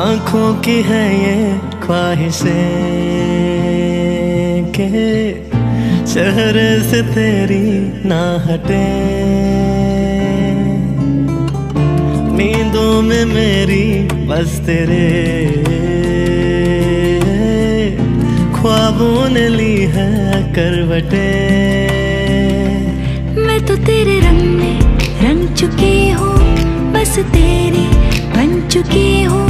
आँखों की है ये ख्वाहिशें के चेहरे से तेरी ना हटे। नींदों में मेरी बस तेरे ख्वाबों ने ली है करवटे। मैं तो तेरे रंग में रंग चुकी हूँ, बस तेरी बन चुकी हूँ।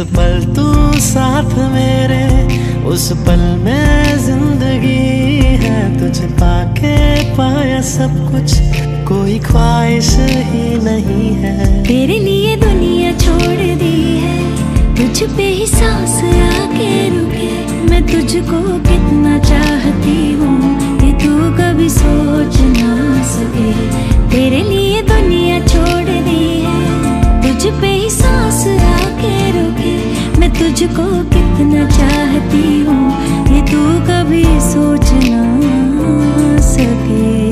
पल तू साथ मेरे, उस पल में ज़िंदगी है तुझ पाके पाया सब कुछ। कोई ख्वाहिश ही नहीं है। तेरे लिए दुनिया छोड़ दी है, तुझ पे ही सांस आके रुके। मैं तुझको कितना चाहती हूँ ये तू कभी सोच ना सके। तेरे लिए दुनिया छोड़ दी है, तुझ पे ही सांस आके रुके मैं तुझको कितना चाहती हूँ ये तू कभी सोच ना सके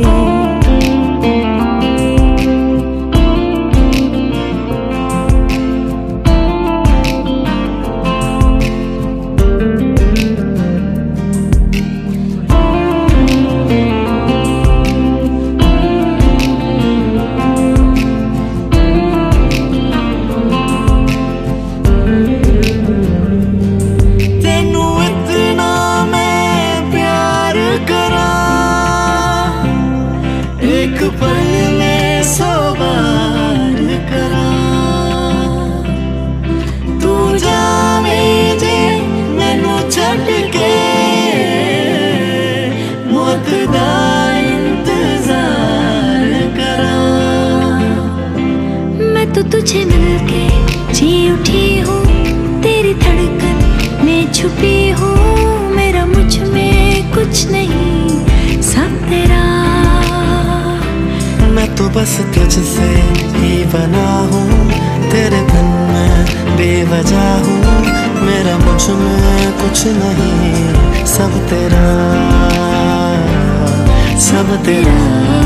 बस तुझसे ही बना हूँ तेरे धन में बेवजह हूँ मेरा मुझ में कुछ नहीं सब तेरा सब तेरा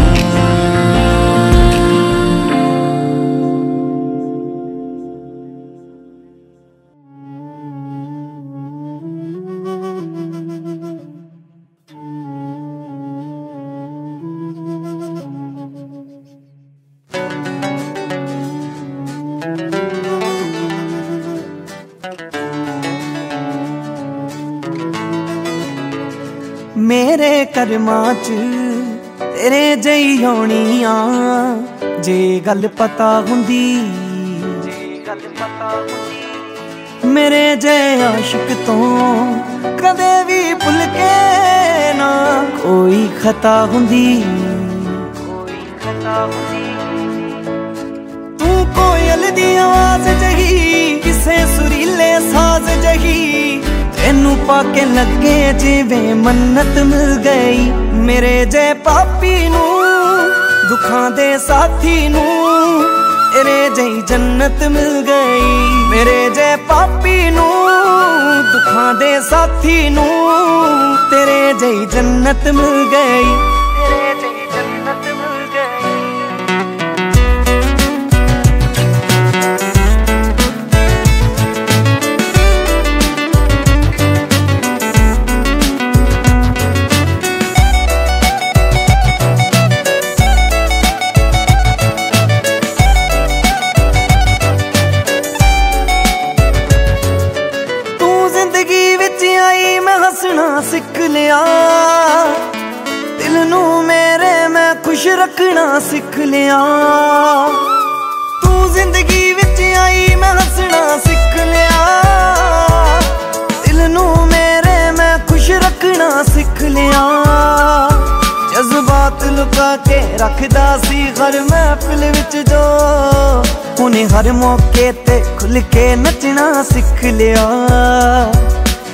ਕਰਮਾਂ 'ਚ ਤੇਰੇ ਜਈ ਆਉਣੀ ਆ ਜੇ ਗੱਲ ਪਤਾ ਹੁੰਦੀ ਜੇ ਗੱਲ ਪਤਾ ਹੁੰਦੀ। ਮੇਰੇ ਜੇ ਆਸ਼ਿਕ ਤੋਂ ਕਦੇ ਵੀ ਭੁੱਲ ਕੇ ਨਾ ਕੋਈ ਖਤਾ ਹੁੰਦੀ। ਕੋਈ ਖਤਾ ਹੁੰਦੀ। ਤੂੰ ਕੋਇਲ ਦੀ ਆਵਾਜ਼ ਜਹੀ ਕਿਸੇ ਸੁਰੀਲੇ ਸਾਜ਼ ਜਹੀ। ਤੈਨੂੰ ਪਾ ਕੇ ਲੱਗੇ ਜਿਵੇਂ ਮੰਨਤ ਮਿਲ ਗਈ। ਮੇਰੇ ਜੇ ਪਾਪੀ ਨੂੰ, ਦੁੱਖਾਂ ਦੇ ਸਾਥੀ ਨੂੰ, ਤੇਰੇ ਜਈ ਜੰਨਤ ਮਿਲ ਗਈ। ਮੇਰੇ ਜੇ ਪਾਪੀ ਨੂੰ, ਦੁੱਖਾਂ ਦੇ ਸਾਥੀ ਨੂੰ, ਤੇਰੇ ਜਈ ਜੰਨਤ ਮਿਲ ਗਈ। ਰੱਖਦਾ ਸੀ ਹਰ ਮਹਿਫਿਲ ਵਿੱਚ ਜੋ। ਉਹਨੇ ਹਰ ਮੌਕੇ ਤੇ ਖੁੱਲ ਕੇ ਨੱਚਣਾ ਸਿੱਖ ਲਿਆ।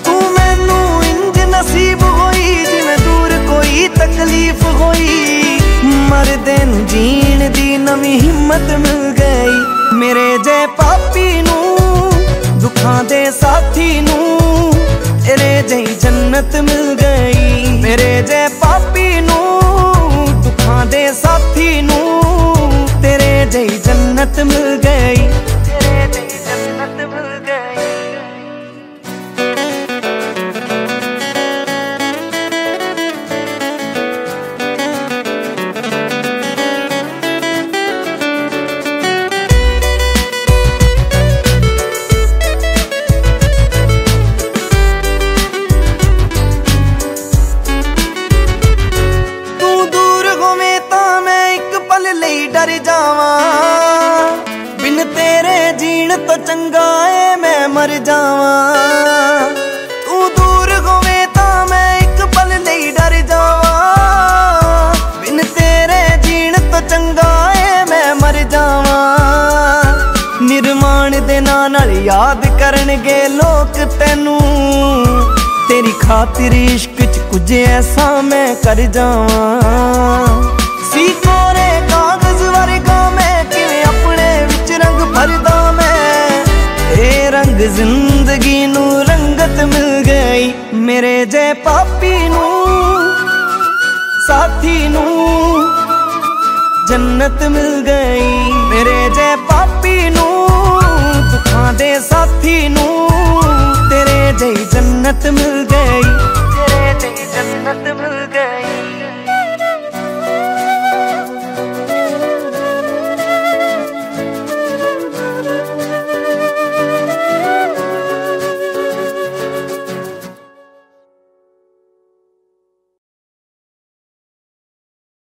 ਤੂੰ ਮੈਨੂੰ ਇੰਜ ਨਸੀਬ ਹੋਈ ਜਿਵੇਂ ਦੂਰ ਕੋਈ ਤਕਲੀਫ ਹੋਈ। ਮਰਦੇ ਨੂੰ ਜੀਣ ਦੀ ਨਵੀਂ ਹਿੰਮਤ ਮਿਲ ਗਈ। ਮੇਰੇ ਜੇ ਪਾਪੀ ਨੂੰ, ਦੁੱਖਾਂ ਦੇ ਸਾਥੀ ਨੂੰ, ਤੇਰੇ ਜਈ ਜੰਨਤ ਮਿਲ ਗਈ ਜਈ ਜੰਨਤ ਮਿਲ ਖਾਤਰ ਇਸ਼ਕ ਚ ਕੁਝ ਐਸਾ ਮੈਂ ਕਰ ਜਾਵਾਂ। ਸੀ ਕੋਰੇ ਕਾਗਜ਼ ਵਰਗਾ ਮੈਂ ਕਿਵੇਂ ਆਪਣੇ ਵਿੱਚ ਰੰਗ ਭਰਦਾ ਮੈਂ? ਇਹ ਰੰਗ ਜ਼ਿੰਦਗੀ ਨੂੰ ਰੰਗਤ ਮਿਲ ਗਈ ਮੇਰੇ ਜੇ ਪਾਪੀ ਨੂੰ, ਸਾਥੀ ਨੂੰ। ਜੰਨਤ ਮਿਲ ਗਈ ਮੇਰੇ ਜੇ ਪਾਪੀ ਨੂੰ, ਦੁੱਖਾਂ ਦੇ ਸਾਥੀ ਨੂੰ। ਜਈ ਜੰਨਤ ਮਿਲ ਗਈ। ਤੇਰੇ ਤੇ ਜੰਨਤ ਮਿਲ